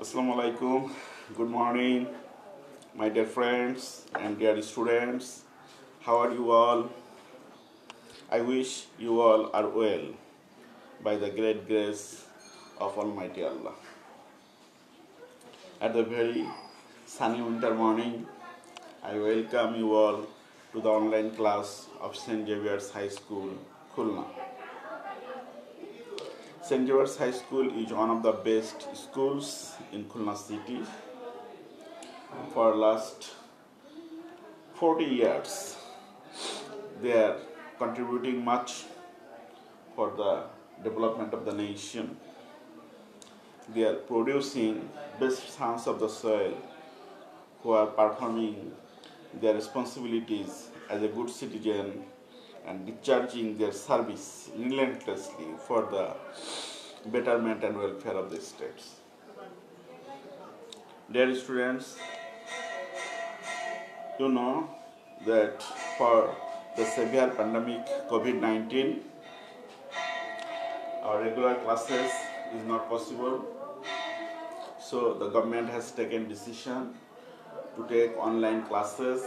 Assalamu alaikum. Good morning, my dear friends and dear students. How are you all? I wish you all are well by the great grace of Almighty Allah. At the very sunny winter morning, I welcome you all to the online class of St. Xavier's High School, Khulna. St. Xavier's High School is one of the best schools in Khulna city. For last 40 years, they are contributing much for the development of the nation. They are producing best sons of the soil who are performing their responsibilities as a good citizen and discharging their service relentlessly for the betterment and welfare of the states. Dear students, you know that for the severe pandemic COVID 19, our regular classes is not possible. So the government has taken decision to take online classes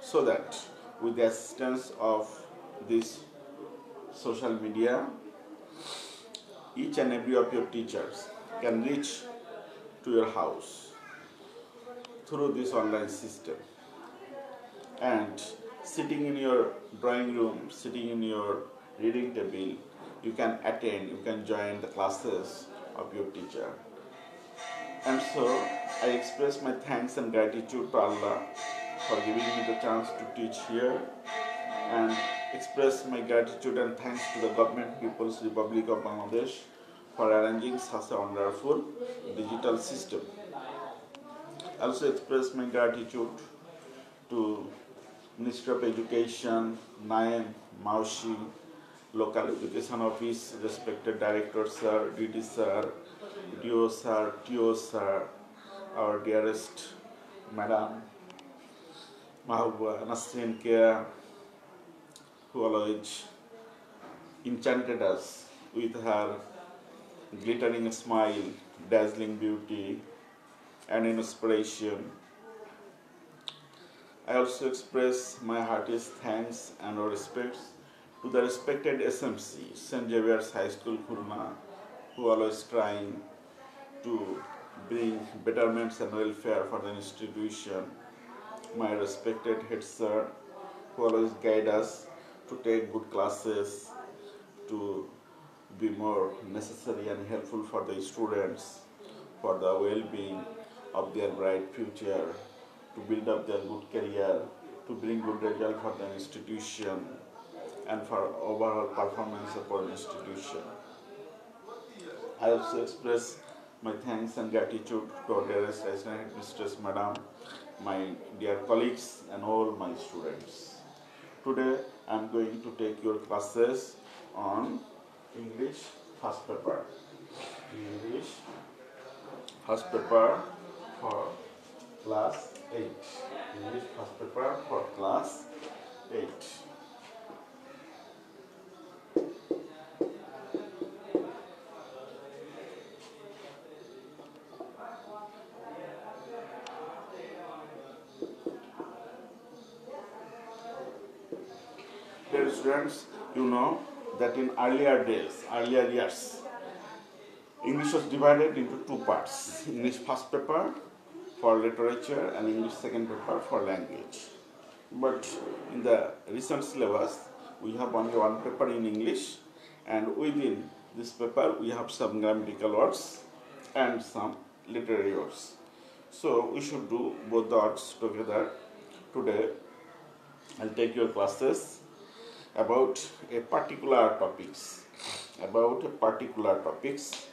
so that with the assistance of this social media, each and every of your teachers can reach to your house through this online system. And sitting in your drawing room, sitting in your reading table, you can attend, you can join the classes of your teacher. And so I express my thanks and gratitude to Allah for giving me the chance to teach here and express my gratitude and thanks to the government People's Republic of Bangladesh for arranging such a wonderful digital system. I also express my gratitude to Ministry of Education, Naim Maushi, Local Education Office, respected Director Sir, DD Sir, DO Sir, TO Sir, our dearest Madam Mahabuba Nasrin Kia, who always enchanted us with her glittering smile, dazzling beauty, and inspiration. I also express my heartiest thanks and respects to the respected SMC, St. Xavier's High School, Khulna, who always trying to bring betterments and welfare for the institution. My respected head sir, who always guide us to take good classes, to be more necessary and helpful for the students, for the well-being of their bright future, to build up their good career, to bring good result for the institution, and for overall performance of our institution. I also express my thanks and gratitude to our dearest resident Mistress Madam, my dear colleagues, and all my students. Today, I am going to take your classes on English first paper. English first paper for class 8. English first paper for class 8. Dear students, you know that in earlier days, earlier years, English was divided into two parts English first paper for literature and English second paper for language. But in the recent syllabus, we have only one paper in English, and within this paper, we have some grammatical words and some literary words. So, we should do both the words together. Today, I'll take your classes about a particular topics about a particular topics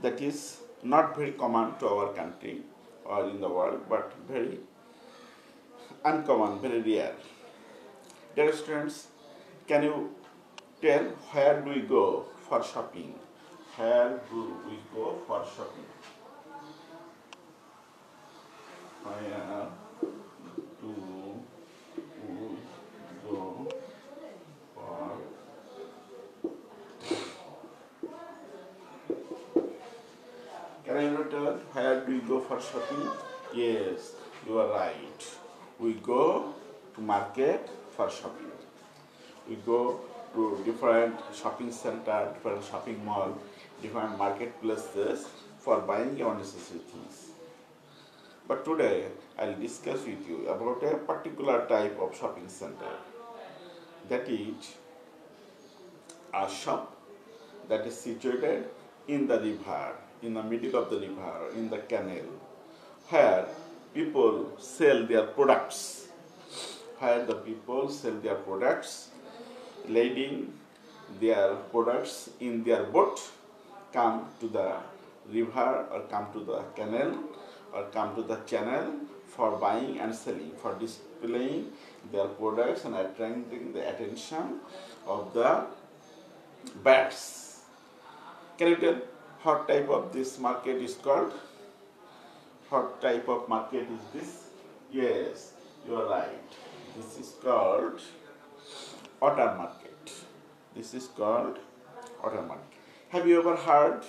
that is not very common to our country or in the world but very uncommon very rare. Dear students can you tell where do we go for shopping? Where do we go for shopping? Oh, where do we go for Where do we go for shopping? Yes, you are right. We go to market for shopping. We go to different shopping center, different shopping mall, different marketplaces for buying our necessary things. But today I'll discuss with you about a particular type of shopping center. That is a shop that is situated in the river, in the middle of the river, in the canal, where people sell their products, where the people sell their products, lading their products in their boat, come to the river or come to the canal or come to the channel for buying and selling, for displaying their products and attracting the attention of the buyers. Can you tell what type of this market is called? hot type of market is this? Yes, you are right. This is called otter market. This is called otter market. Have you ever heard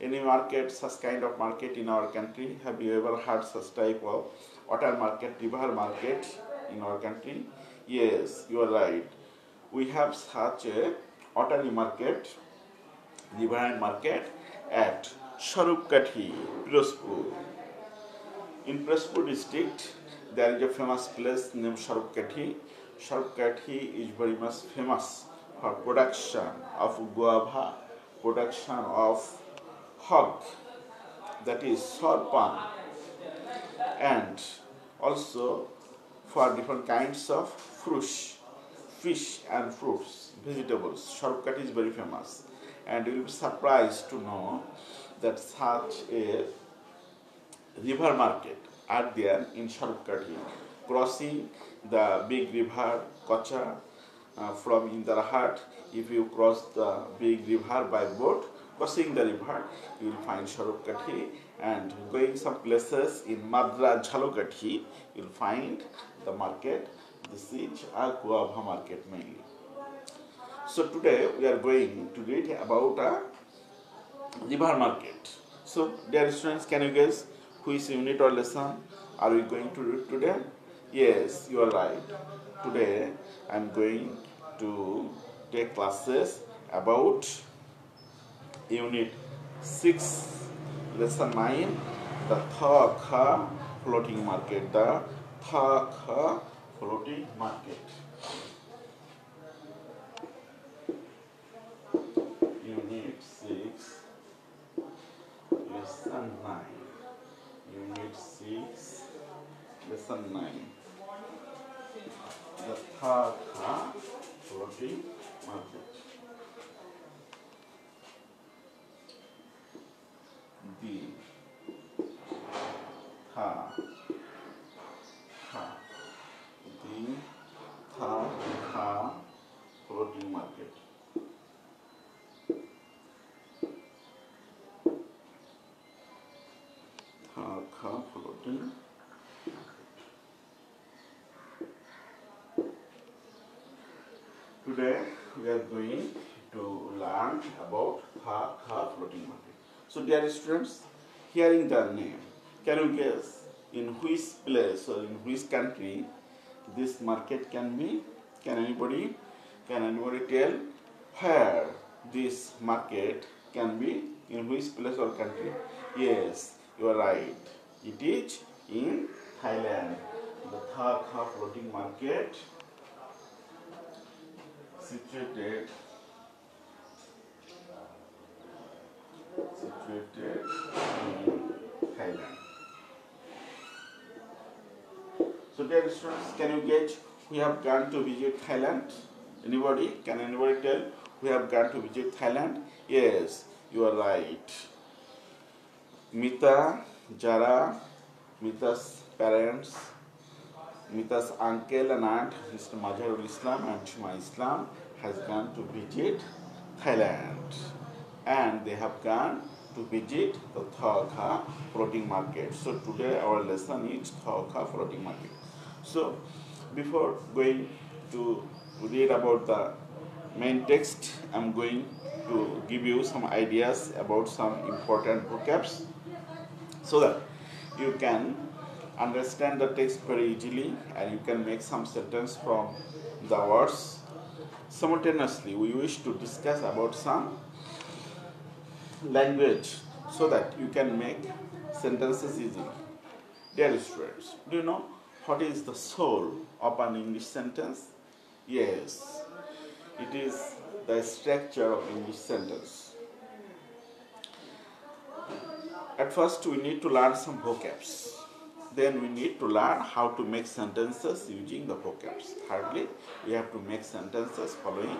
any market, such kind of market in our country? Have you ever heard such type of otter market, river market in our country? Yes, you are right. We have such a otter market, river market at Sharupkathi, Pirozpur. In Pirozpur district, there is a famous place named Sharupkathi. Sharupkathi is very much famous for production of guava, production of hog, that is sorpan, and also for different kinds of fruits, fish and fruits, vegetables. Sharupkathi is very famous and you will be surprised to know that such a river market are there in Sharupkathi, crossing the big river Kocha uh, from Indrahat. If you cross the big river by boat, crossing the river, you will find Sharupkathi and going some places in Madra Jhalokati, you will find the market. This is a guava market mainly. So today we are going to read about a river market. So dear students, can you guess which unit or lesson are we going to read today? Yes, you are right. Today I am going to take classes about unit 6 lesson 9 the tha kha floating market the tha kha floating market unit 6 lesson 9 unit 6 lesson 9 the tha kha floating market we are going to learn about Tha Kha floating market. So dear students, hearing the name, can you guess in which place or in which country this market can be? Can anybody can anybody tell where this market can be? In which place or country? Yes, you are right. It is in Thailand. The Tha Kha floating market situated situated in Thailand. So dear students, can you gauge we have gone to visit Thailand? Anybody? Can anybody tell we have gone to visit Thailand? Yes, you are right. Mita, Jara, Mita's parents, Mita's uncle and aunt, Mr. Mazharul Islam and Shuma Islam, has gone to visit Thailand. And they have gone to visit the Thakha floating market. So today our lesson is Thakha floating market. So before going to read about the main text, I'm going to give you some ideas about some important vocabs so that you can understand the text very easily and you can make some sentence from the words. Simultaneously we wish to discuss about some language so that you can make sentences easily dear students do you know what is the soul of an english sentence? Yes it is the structure of english sentence. At first, we need to learn some vocabs. Then we need to learn how to make sentences using the vocabs. Thirdly, we have to make sentences following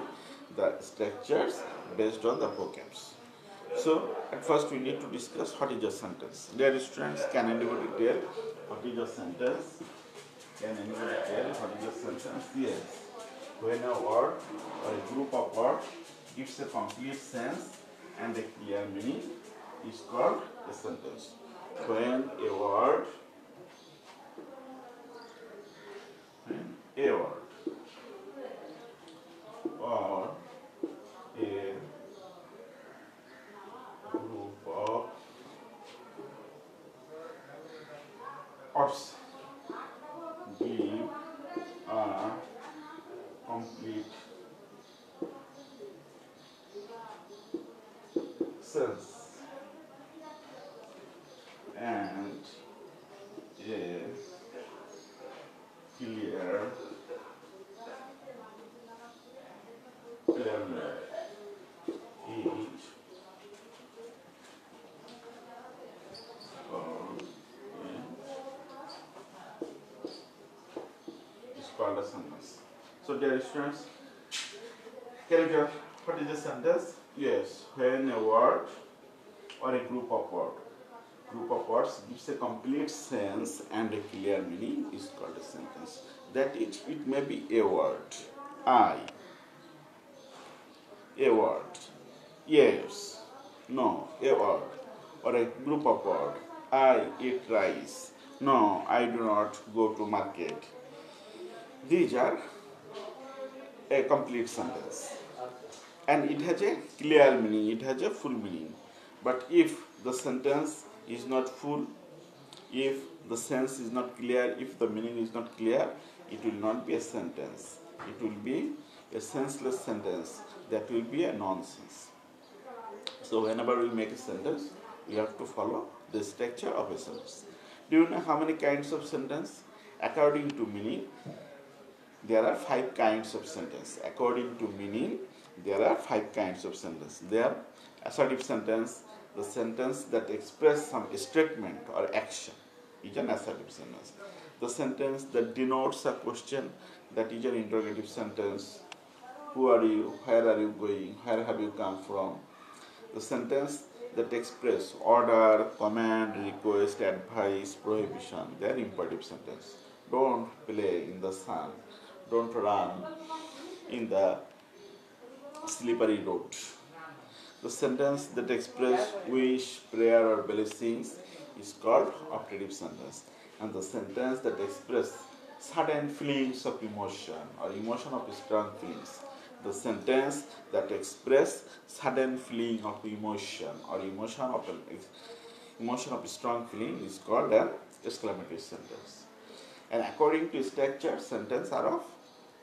the structures based on the vocabs. So, at first we need to discuss what is a sentence. Dear students, can anybody tell what is a sentence? Can anybody tell what is a sentence? Yes. When a word or a group of words gives a complete sense and a clear meaning, is called a sentence. When a word, word or a group of words give a complete sense and a clear lemon each or is called a sentence. So dear students, can you what is a sentence? Yes, when a word or a group of words group of words gives a complete sense and a clear meaning is called a sentence. That is, it may be a word, I, a word, yes, no, a word, or a group of words, I eat rice, no, I do not go to market. These are a complete sentence. And it has a clear meaning, it has a full meaning. But if the sentence is not full, if the sense is not clear, if the meaning is not clear, it will not be a sentence. It will be a senseless sentence. That will be a nonsense. So whenever we make a sentence, we have to follow the structure of a sentence. Do you know how many kinds of sentence? According to meaning, there are five kinds of sentence. According to meaning, there are five kinds of sentence. There, are assertive sentence, the sentence that express some statement or action is an assertive sentence. The sentence that denotes a question that is an interrogative sentence. Who are you? Where are you going? Where have you come from? The sentence that express order, command, request, advice, prohibition. They are imperative sentence. Don't play in the sun. Don't run in the slippery road. The sentence that expresses wish, prayer, or blessings is called optative sentence. And the sentence that expresses sudden feelings of emotion or emotion of strong feelings. The sentence that expresses sudden feeling of emotion or emotion of emotion of strong feeling is called an exclamatory sentence. And according to structure, sentences are of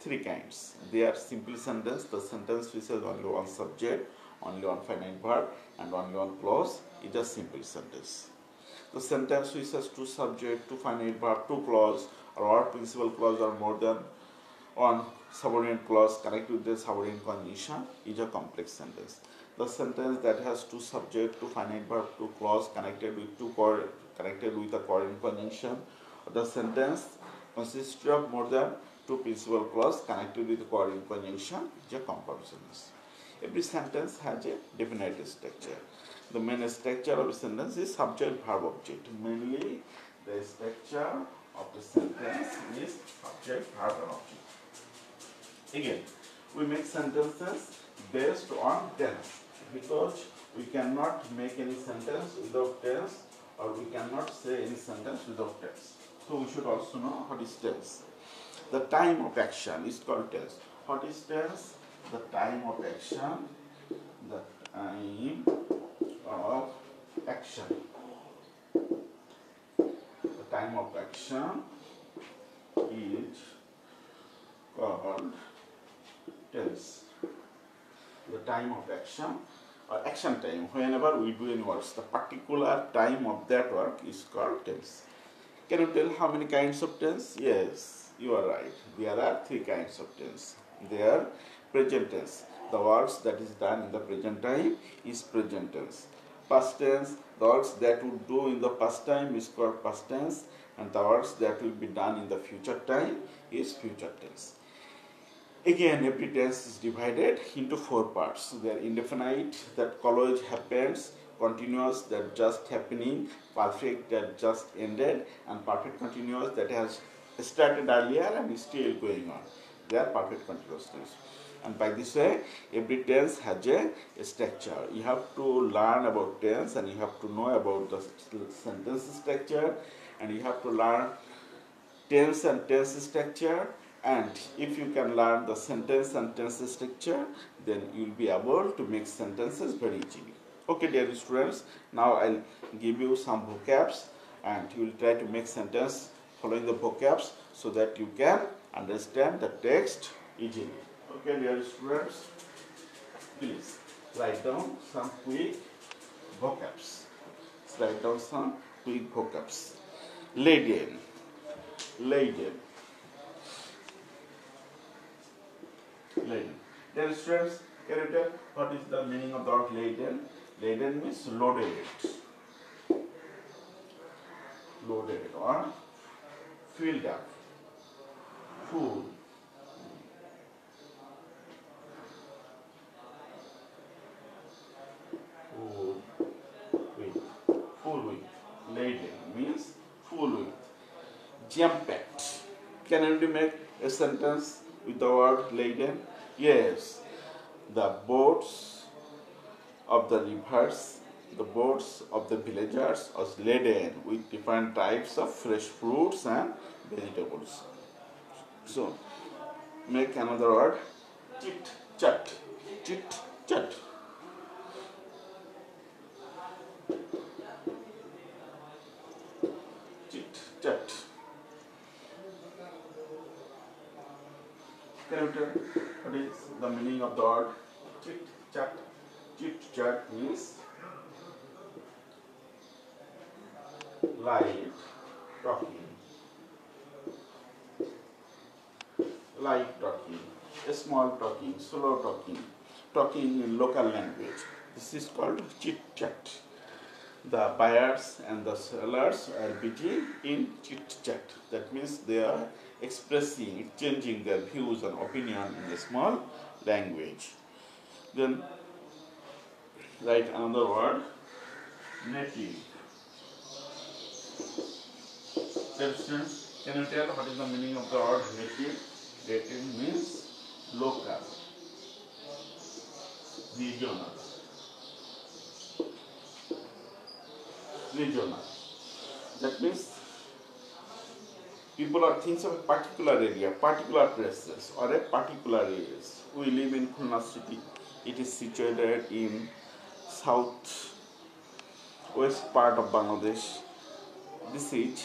three kinds. They are simple sentence, the sentence which has only one subject only one finite verb and only one clause is a simple sentence. The sentence which has two subject, two finite verb, two clause or principal clause or more than one subordinate clause connected with the subordinate conjunction is a complex sentence. The sentence that has two subject, two finite verb, two clause connected with two connected with a coordinate conjunction. The sentence consists of more than two principal clause connected with coordinate conjunction is a compound sentence. Every sentence has a definite structure. The main structure of a sentence is subject, verb, object. Mainly, the structure of the sentence is subject, verb, and object. Again, we make sentences based on tense because we cannot make any sentence without tense or we cannot say any sentence without tense. So we should also know what is tense. The time of action is called tense. What is tense? the time of action, the time of action. The time of action is called tense. The time of action or action time, whenever we do any works, the particular time of that work is called tense. Can you tell how many kinds of tense? Yes, you are right. There are three kinds of tense. They are present tense. The works that is done in the present time is present tense. Past tense, the works that would do in the past time is called past tense and the works that will be done in the future time is future tense. Again, every tense is divided into four parts. They are indefinite, that college happens, continuous, that just happening, perfect, that just ended, and perfect continuous, that has started earlier and is still going on. They are perfect continuous tense. And by this way, every tense has a, a structure. You have to learn about tense and you have to know about the sentence structure and you have to learn tense and tense structure and if you can learn the sentence and tense structure then you will be able to make sentences very easily okay dear students now i'll give you some vocabs and you will try to make sentence following the vocabs so that you can understand the text easily okay dear students please write down some quick vocabs write down some quick vocabs laden laden laden. Then students, can you tell what is the meaning of the word laden? Laden means loaded. Loaded or filled up, full. Full with, full with, laden means full with, jam packed. Can anybody make a sentence with the word laden? Yes, the boats of the rivers, the boats of the villagers are laden with different types of fresh fruits and vegetables. So, make another word, chit chat, chit chat. Chit chat. Can you tell what is the meaning of the word chit chat? Chit chat means light talking. Light talking, small talking, slow talking, talking in local language. This is called chit chat. The buyers and the sellers are busy in chit chat. That means they are expressing, changing their views and opinion in a small language. Then write another word, native. Substance, can you tell what is the meaning of the word native? Native means local, regional. Regional. That means people or things of a particular area, particular places, or a particular areas. We live in Khulna city. It is situated in south west part of Bangladesh. This is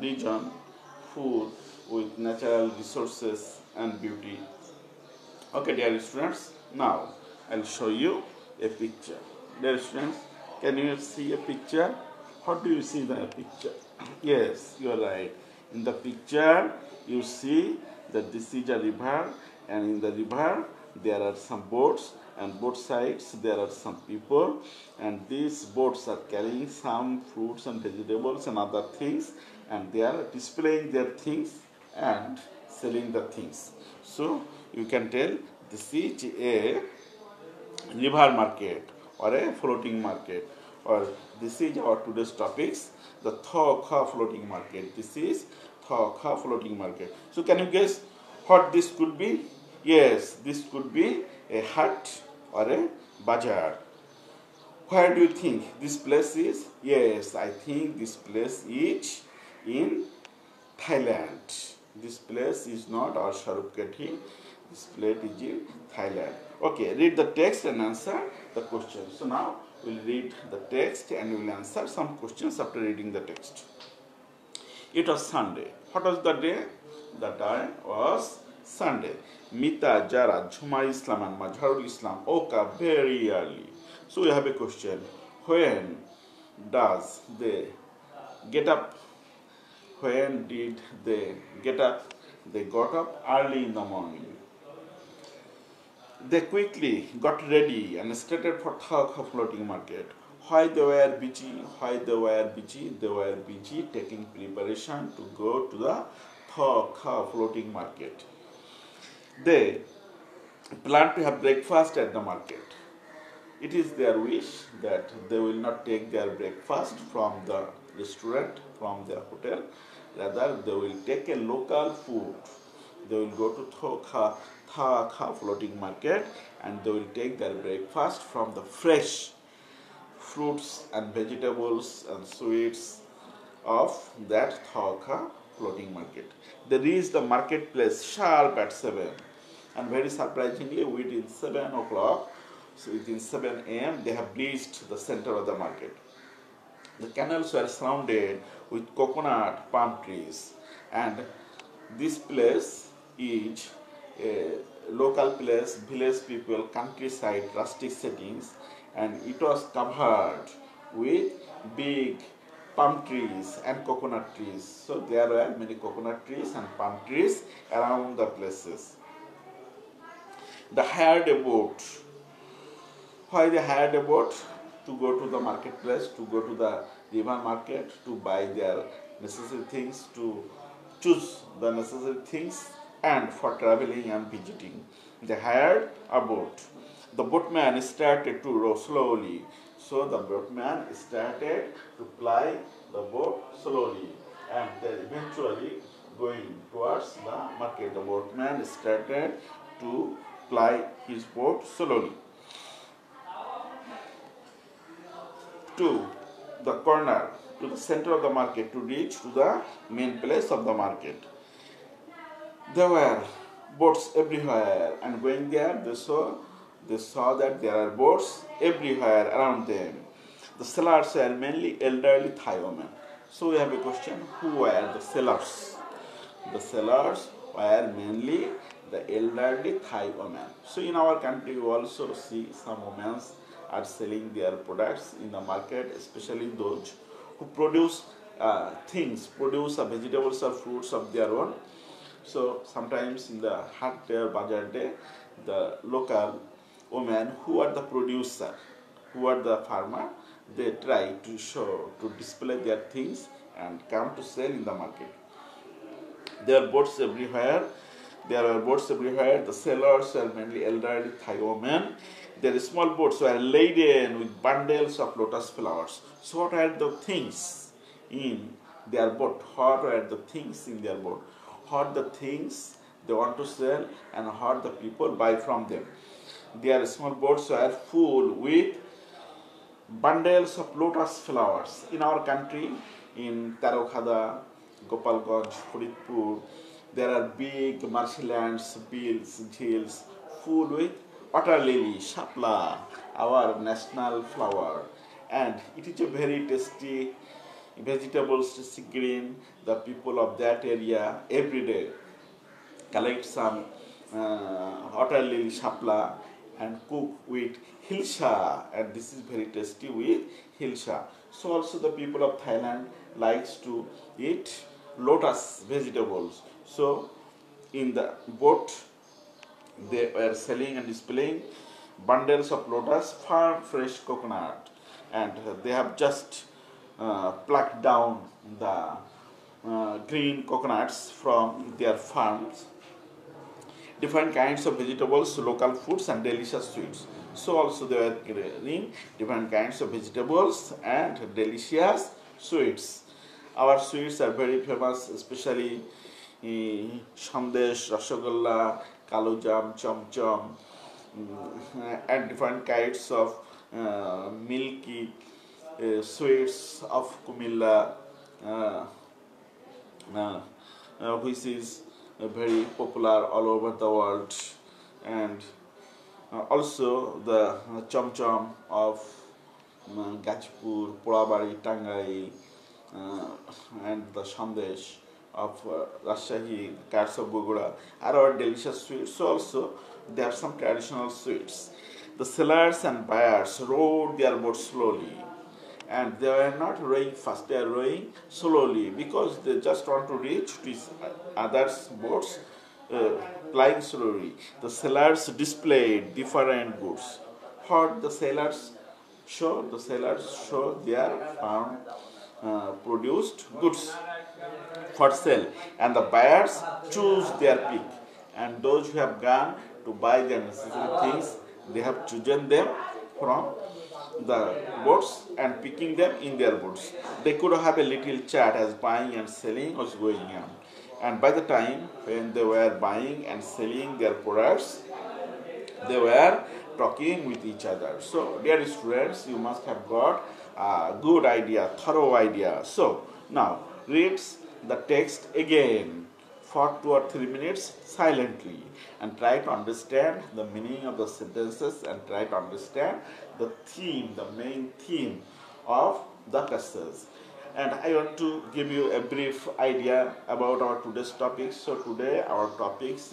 region full with natural resources and beauty. Okay, dear students, now I'll show you a picture. Dear students, can you see a picture? How do you see the picture? Yes, you are right. In the picture, you see that this is a river, and in the river, there are some boats, and both sides there are some people, and these boats are carrying some fruits and vegetables and other things, and they are displaying their things and selling the things. So, you can tell this is a river market or a floating market or this is our today's topics the Thokha floating market. This is Thokha floating market. So can you guess what this could be? Yes this could be a hut or a bazaar where do you think this place is yes i think this place is in thailand this place is not our Sharupkati. This place is in Thailand. Okay, read the text and answer the question. So now we'll read the text and we'll answer some questions after reading the text. It was Sunday. What was the day? The time was Sunday. Mita, Jara, Juma Islam, and Mazharul Islam up very early. So we have a question. When does they get up? When did they get up? They got up early in the morning. They quickly got ready and started for Thakha floating market. Why they were busy? Why they were busy? They were busy taking preparation to go to the Thakha floating market. They plan to have breakfast at the market. It is their wish that they will not take their breakfast from the restaurant, from their hotel. Rather, they will take a local food. They will go to Thokha, Thakha floating market and they will take their breakfast from the fresh fruits and vegetables and sweets of that Thakha floating market. They reach the marketplace sharp at 7 and very surprisingly within 7 o'clock so within 7 am they have reached the center of the market. The canals were surrounded with coconut palm trees and this place is a local place village people countryside rustic settings and it was covered with big palm trees and coconut trees. So there were many coconut trees and palm trees around the places they hired a boat. Why they hired a boat? To go to the marketplace, to go to the river market, to buy their necessary things, to choose the necessary things, and for traveling and visiting. They hired a boat. The boatman started to row slowly. So the boatman started to ply the boat slowly and then eventually going towards the market. The boatman started to ply his boat slowly. To the corner, to the center of the market, to reach to the main place of the market. There were boats everywhere, and going there, they saw they saw that there are boats everywhere around them. The sellers were mainly elderly Thai women. So we have a question: Who were the sellers? The sellers were mainly the elderly Thai women. So in our country, we also see some women are selling their products in the market, especially those who produce uh, things, produce uh, vegetables or fruits of their own. So sometimes in the hot day or bazar day, the local women who are the producer, who are the farmer, they try to show, to display their things and come to sell in the market. There are boats everywhere there are boats everywhere. The sailors are mainly elderly Thai women. Their small boats were laden with bundles of lotus flowers. So, what are the things in their boat? What are the things in their boat? What the things they want to sell and what the people buy from them? Their small boats are full with bundles of lotus flowers. In our country, in Tarokhada, Gopalganj, Faridpur, there are big marshlands, fields, hills full with water lily, shapla, our national flower. And it is a very tasty vegetables, tasty green. The people of that area every day collect some uh, water lily shapla and cook with hilsa and this is very tasty with hilsa. So also the people of Thailand likes to eat lotus vegetables. So, in the boat, they were selling and displaying bundles of lotus farm fresh coconut, and they have just uh, plucked down the uh, green coconuts from their farms. Different kinds of vegetables, local foods, and delicious sweets. So also they were growing different kinds of vegetables and delicious sweets. Our sweets are very famous, especially sandesh rosogolla, kalojam, chomchom and different kinds of milky sweets of Comilla which is very popular all over the world and also the chomchom of Gajpur, Porabari, Tangail and the sandesh of uh, Rajshahi, Cats of Bogura are our delicious sweets. Also, there are some traditional sweets. The sellers and buyers rowed their boat slowly and they were not rowing fast, they are rowing slowly because they just want to reach to others' boats uh, plying slowly. The sellers displayed different goods. What the sellers show? The sellers show their farm uh, produced goods for sale, and the buyers choose their pick. And those who have gone to buy their necessary things, they have chosen them from the boats and picking them in their boats. They could have a little chat as buying and selling was going on. And by the time when they were buying and selling their products, they were talking with each other. So, dear students, you must have got a good idea, thorough idea. So, now reads the text again for two or three minutes silently and try to understand the meaning of the sentences and try to understand the theme, the main theme of the passage. And I want to give you a brief idea about our today's topic. So today our topic is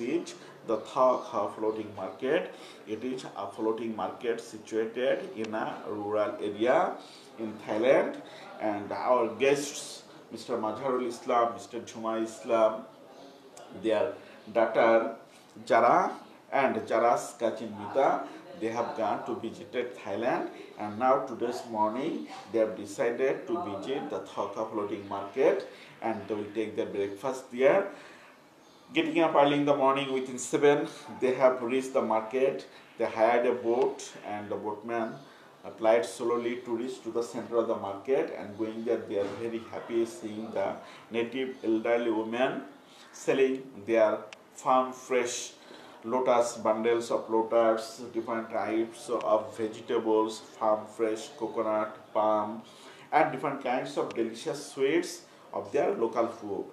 the Thakha floating market. It is a floating market situated in a rural area in Thailand and our guests Mr. Mazharul Islam, Mr. Juma Islam, their daughter Jara and Jara's cousin Mita they have gone to visit Thailand and now today's morning they have decided to visit the Thaka floating market and they will take their breakfast there. Getting up early in the morning within 7 they have reached the market. They hired a boat and the boatman applied slowly to reach to the center of the market and going there they are very happy seeing the native elderly women selling their farm fresh lotus bundles of lotus different types of vegetables farm fresh coconut palm and different kinds of delicious sweets of their local food.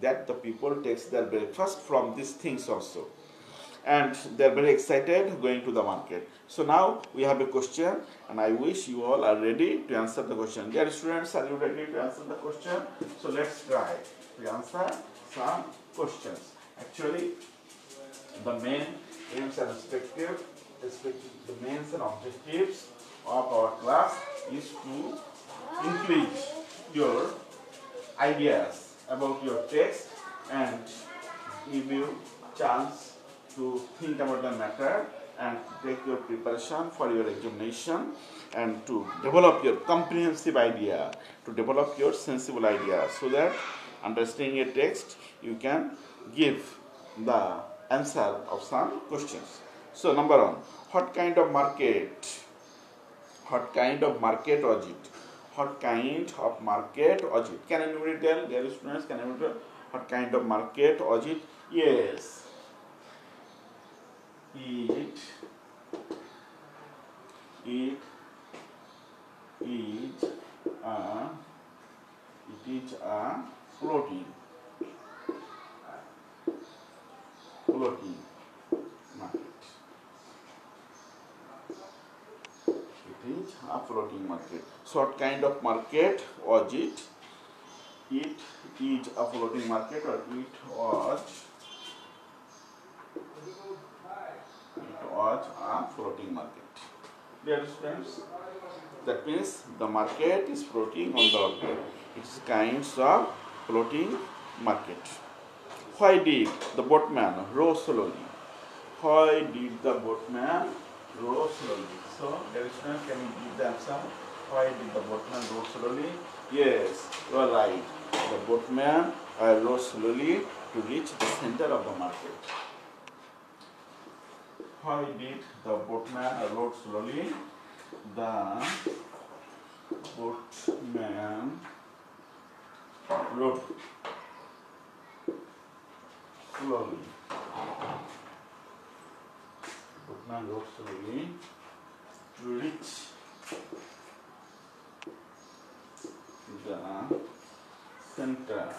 That the people takes their breakfast from these things also and they're very excited going to the market. So now we have a question and i wish you all are ready to answer the question. Dear students are you ready to answer the question? So let's try to answer some questions. Actually the main aims and objectives, the mains and objectives of our class is to increase your ideas about your text and give you chance to think about the matter and take your preparation for your examination and to develop your comprehensive idea, to develop your sensible idea so that understanding a text you can give the answer of some questions. So number one, what kind of market? What kind of market was it? What kind of market was it? Can anybody tell, dear students, can anybody tell what kind of market was it? Yes. It, it is a, it is a floating floating market. It is a floating market. So what kind of market was it? It is a floating market or it was it was a floating market. Dear friends, that means the market is floating on the water. It is kinds of floating market. Why did the boatman row slowly? Why did the boatman row slowly? So, listeners, can you give the answer? Why did the boatman row slowly? Yes, you are right. The boatman uh, row slowly to reach the center of the market. Why did the boatman uh, row slowly? The boatman rowed slowly. Putna goes slowly to reach the center.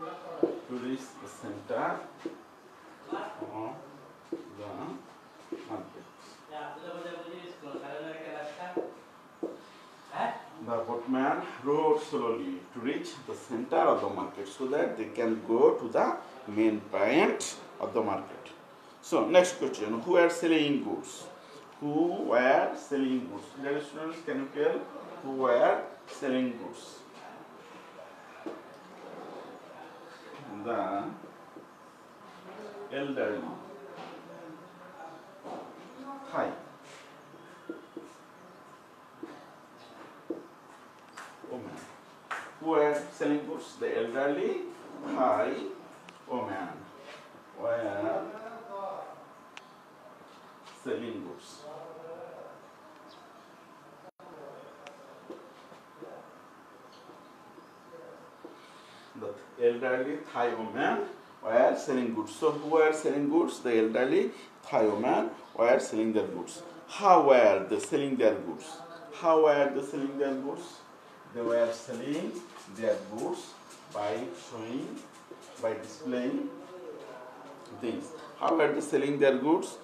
To reach the center the market. The boatman rowed slowly to reach the center of the market so that they can go to the main point of the market. So next question, who are selling goods? Who were selling goods? Dear students, can you tell who were selling goods? The elderly. Hi. women who were selling goods. The elderly, Thai women were selling goods. The elderly Thai women were selling goods. So who were selling goods? The elderly Thai women were selling their goods. How were they selling their goods? How were they selling their goods? They were selling their goods by showing, by displaying things. How were they selling their goods?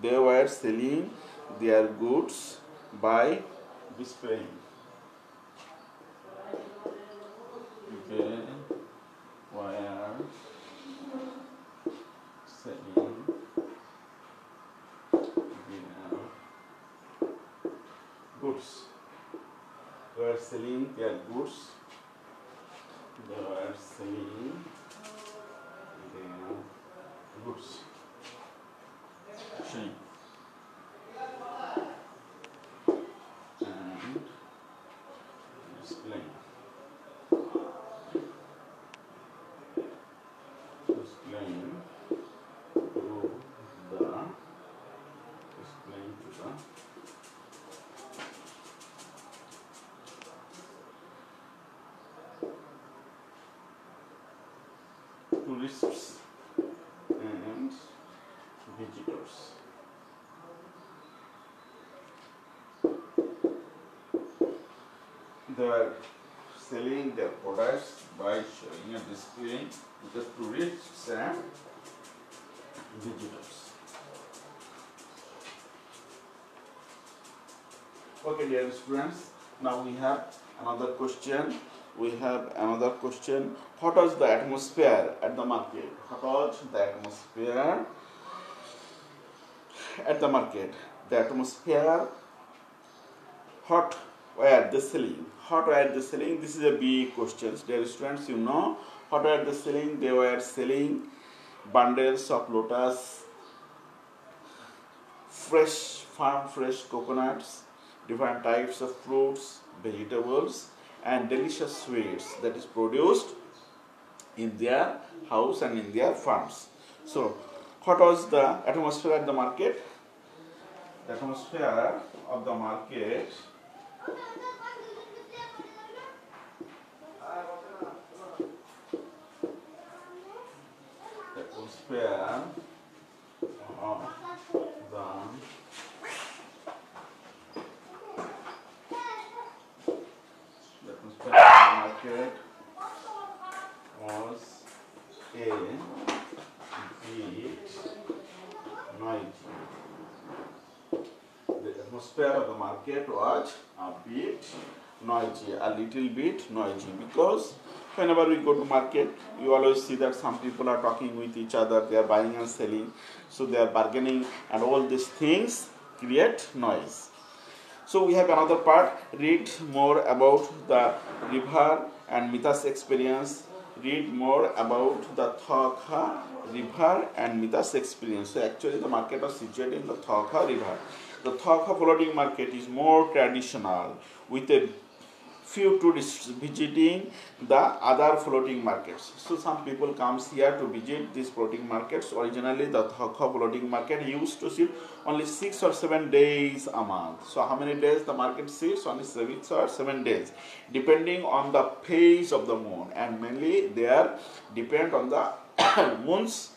They were selling their goods by displaying. They were selling their goods. They were selling their goods. They were selling their goods. Showing. And displaying. Displaying to the displaying to the tourists and visitors. They are selling their products by showing and displaying to the tourists and visitors. Okay, dear students, now we have another question. We have another question. What was the atmosphere at the market? What was the atmosphere at the market? The atmosphere, what were the selling? What were the selling? This is a big question. Dear students, you know what were the selling? They were selling bundles of lotus, fresh farm fresh coconuts, different types of fruits, vegetables, and delicious sweets that is produced in their house and in their farms. So, what was the atmosphere at the market? The atmosphere of the market the atmosphere of the the atmosphere of the market was a bit noisy. The atmosphere of the market was a bit noisy, a little bit noisy because whenever we go to market, you always see that some people are talking with each other, they are buying and selling, so they are bargaining, and all these things create noise. So we have another part. Read more about the river and Mita's experience. Read more about the Thakha river and Mita's experience. So actually the market was situated in the Thakha river. The Thakha floating market is more traditional with a few tourists visiting the other floating markets. So some people comes here to visit these floating markets. Originally the Thakha floating market used to sit only six or seven days a month. So how many days the market sits? Only six or seven days, depending on the phase of the moon, and mainly they are depend on the moon's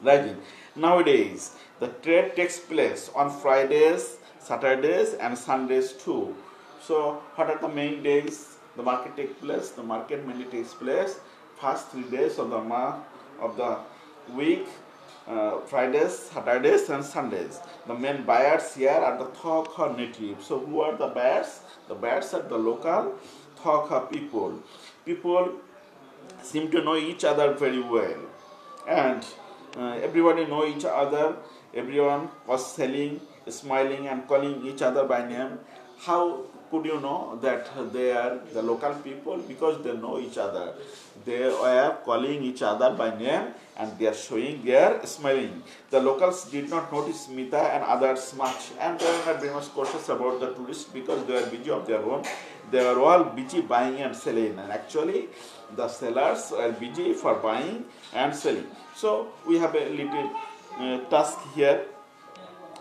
rising. Nowadays, the trade takes place on Fridays, Saturdays, and Sundays too. So, what are the main days the market takes place? The market mainly takes place first three days of the month of the week uh, Fridays, Saturdays, and Sundays. The main buyers here are the Thokha native. So, who are the buyers? The buyers are the local Thokha people. People seem to know each other very well, and uh, everybody know each other. Everyone was selling, smiling, and calling each other by name. How could you know that they are the local people? Because they know each other. They are calling each other by name and they are showing their smiling. The locals did not notice Mita and others much and they were not very much cautious about the tourists because they are busy of their own. They were all busy buying and selling and actually the sellers are busy for buying and selling. So we have a little uh, task here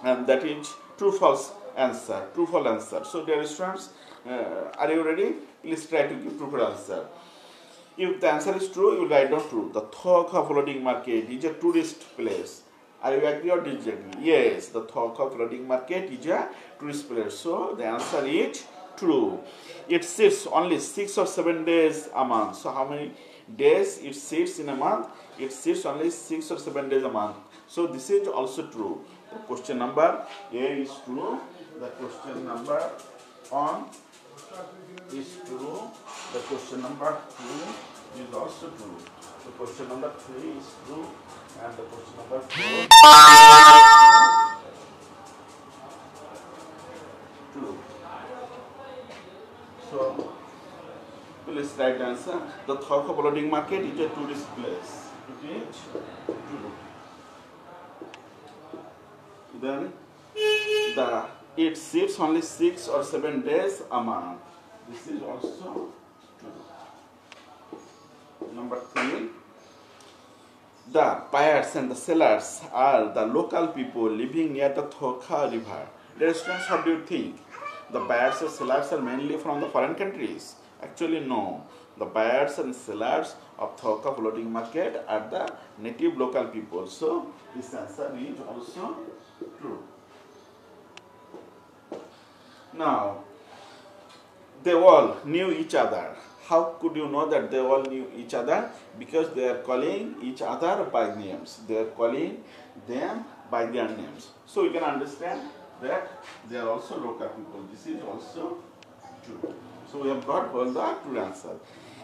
and that is true false answer, true false answer. So dear students, uh, are you ready? Please try to give true false answer. If the answer is true, you write down true. The Thokha floating market is a tourist place. Are you agree or disagree? Yes, the Thokha floating market is a tourist place. So the answer is true. It sits only six or seven days a month. So how many days it sits in a month? It sits only six or seven days a month. So this is also true. Question number A is true the question number on is true. The question number two is also true. The question number three is true, and the question number four true. So please write answer. The Thorco floating market is a tourist place. It is true. Then the it sits only six or seven days a month. This is also true. Number three, the buyers and the sellers are the local people living near the Thokha river. Dear students, how do you think? The buyers and sellers are mainly from the foreign countries. Actually, no. The buyers and sellers of Thokha floating market are the native local people. So, this answer is also true. Now, they all knew each other. How could you know that they all knew each other? Because they are calling each other by names. They are calling them by their names. So you can understand that they are also local people. This is also true. So we have got all the true answer.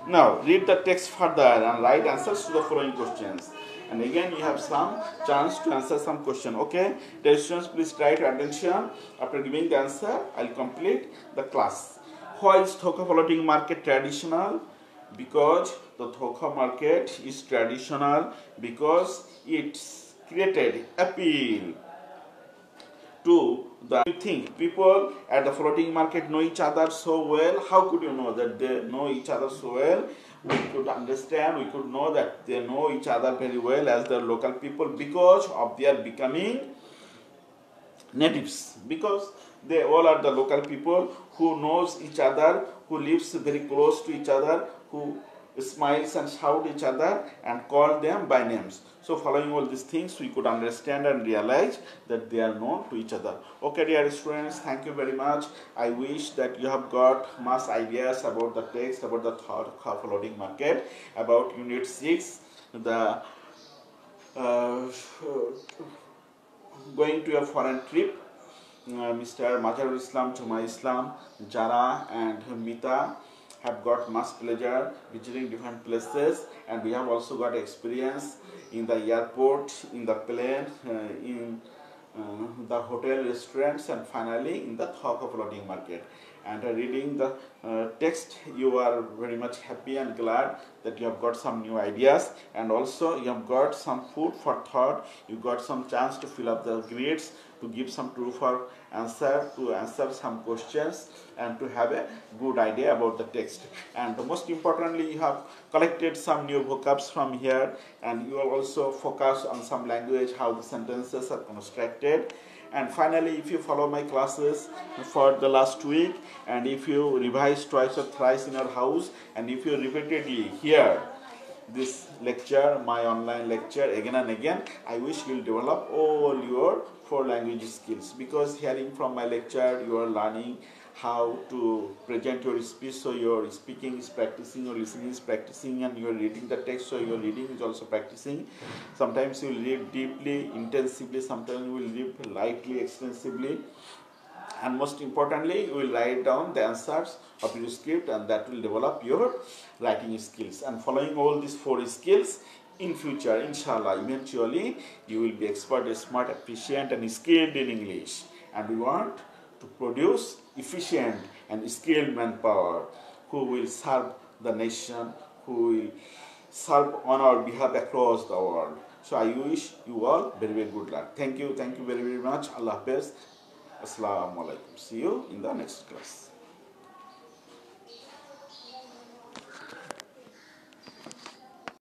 Now read the text further and write answers to the following questions and again you have some chance to answer some question okay? The students please try to attention. After giving the answer i'll complete the class. Why is thoka floating market traditional? Because the thoka market is traditional because it's created appeal to the you think people at the floating market know each other so well? How could you know that they know each other so well we could understand, we could know that they know each other very well as the local people because of their becoming natives. Because they all are the local people who knows each other, who lives very close to each other, who smiles and shout each other and call them by names. So following all these things, we could understand and realize that they are known to each other. Okay, dear students, thank you very much. I wish that you have got much ideas about the text, about the thought floating market, about Unit 6, the uh, going to a foreign trip. Uh, Mr. Mazharul Islam, Juma Islam, Jara and Mita have got much pleasure visiting different places and we have also got experience in the airport, in the plane, uh, in uh, the hotel restaurants and finally in the Thok floating market. And uh, reading the uh, text you are very much happy and glad that you have got some new ideas. And also you have got some food for thought. You got some chance to fill up the grids to give some true for answer to answer some questions and to have a good idea about the text. And most importantly you have collected some new vocabs from here and you will also focus on some language how the sentences are constructed. And finally if you follow my classes for the last week and if you revise twice or thrice in your house and if you repeatedly hear this lecture my online lecture again and again i wish you'll develop all your four language skills because hearing from my lecture you are learning how to present your speech so your speaking is practicing, your listening is practicing, and you are reading the text so your reading is also practicing. Sometimes you will read deeply, intensively, sometimes you will read lightly, extensively. And most importantly, you will write down the answers of your script, and that will develop your writing skills. And following all these four skills, in future, inshallah, eventually you will be expert, smart, efficient, and skilled in English. And we want to produce efficient and skilled manpower who will serve the nation, who will serve on our behalf across the world. So I wish you all very, very good luck. Thank you, thank you very, very much. Allah Hafiz. Assalamu alaikum. See you in the next class.